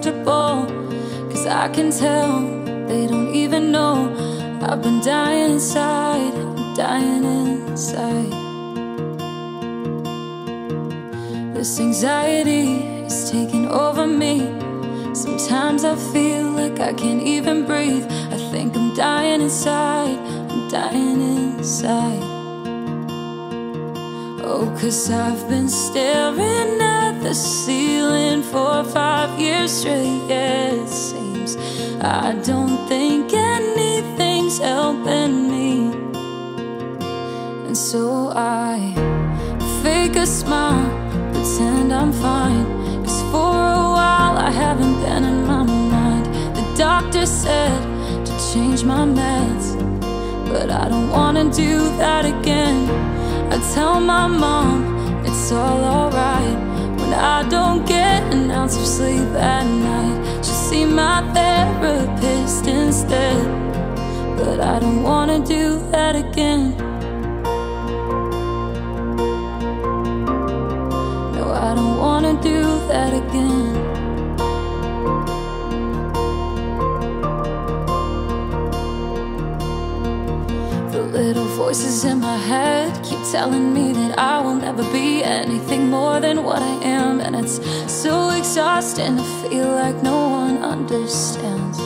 comfortable. Cause I can tell they don't even know I've been dying inside, dying inside. This anxiety is taking over me. Sometimes I feel like I can't even breathe. I think I'm dying inside, I'm dying inside. Oh, cause I've been staring the ceiling for five years straight. Yeah, it seems I don't think anything's helping me. And so I fake a smile, pretend I'm fine. Cause for a while I haven't been in my mind. The doctor said to change my meds, but I don't wanna do that again. I tell my mom it's all alright when I don't get an ounce of sleep at night. She'll see my therapist instead, but I don't wanna do that again. No, I don't wanna do that again. The little voices in my head keep telling me that I be anything more than what I am. And it's so exhausting to feel like no one understands.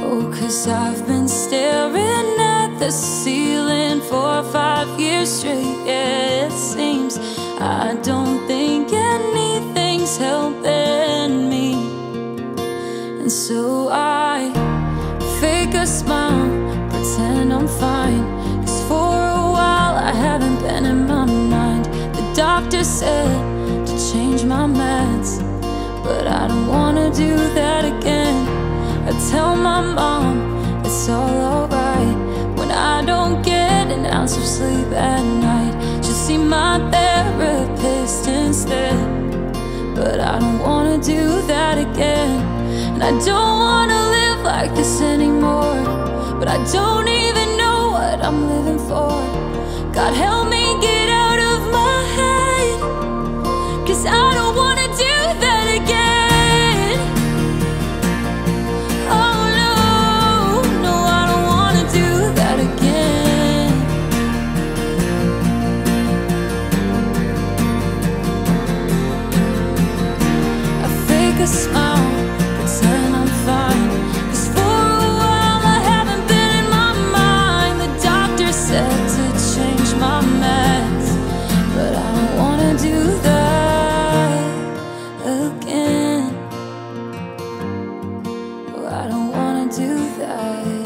Oh, cause I've been staring at the ceiling for five years straight. Yeah, it seems I don't think anything's helping said to change my meds, but I don't wanna do that again. I tell my mom it's all alright when I don't get an ounce of sleep at night. She'll see my therapist instead, but I don't wanna do that again. And I don't wanna live like this anymore. But I don't even know what I'm living for. God help me I